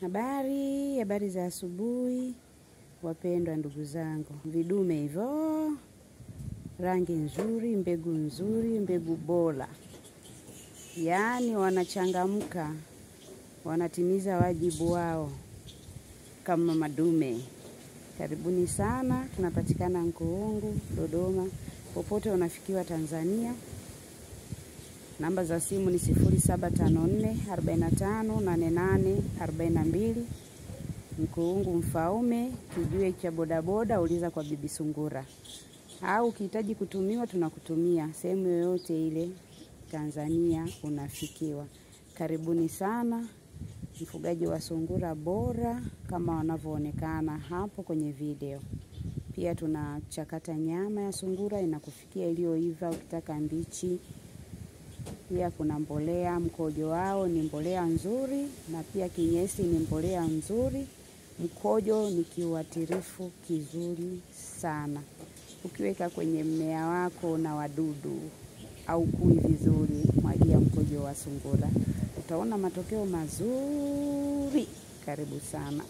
Habari, habari za asubuhi, wapendwa ndugu zangu. Vidume hivyo, rangi nzuri, mbegu nzuri, mbegu bora, yaani wanachangamka, wanatimiza wajibu wao kama madume. Karibuni sana, tunapatikana Nkuungu, Dodoma, popote unafikiwa Tanzania. Namba za simu ni 0754 45 88 42. Nkuungu Mfaume, kijue cha bodaboda, uliza kwa Bibi Sungura, au ukihitaji kutumiwa tunakutumia sehemu yoyote ile Tanzania unafikiwa. Karibuni sana, mfugaji wa sungura bora kama wanavyoonekana hapo kwenye video. Pia tunachakata nyama ya sungura inakufikia iliyoiva, ukitaka mbichi pia kuna mbolea, mkojo wao ni mbolea nzuri, na pia kinyesi ni mbolea nzuri. Mkojo ni kiuatilifu kizuri sana. Ukiweka kwenye mmea wako na wadudu au kui vizuri, mwagia mkojo wa sungura, utaona matokeo mazuri. Karibu sana.